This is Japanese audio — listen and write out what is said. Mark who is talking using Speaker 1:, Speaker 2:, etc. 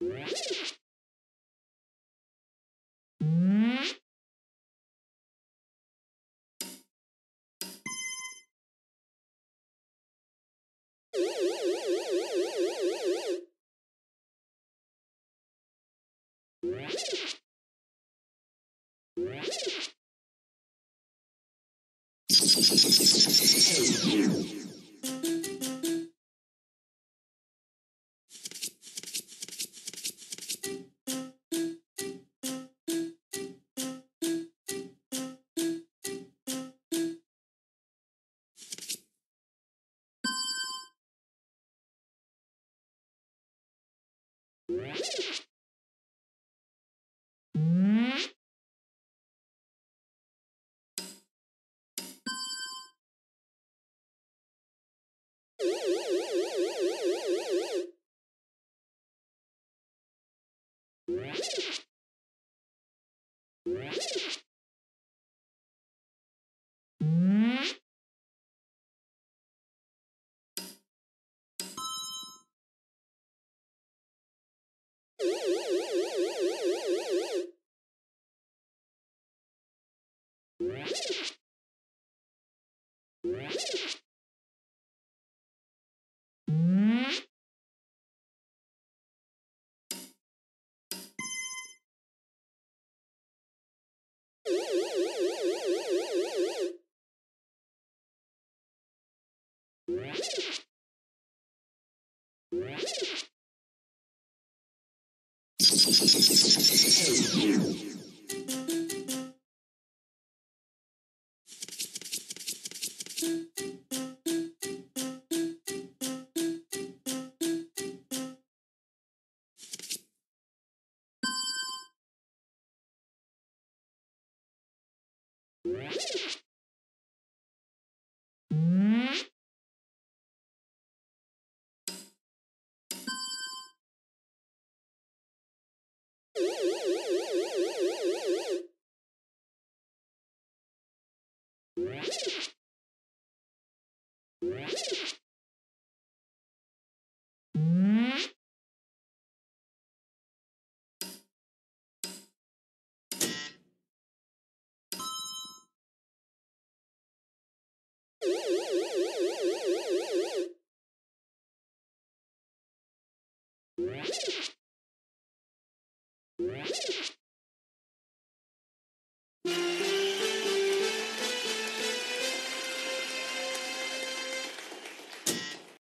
Speaker 1: Yeah. Woo! Right? Thank you. Woo! Woo!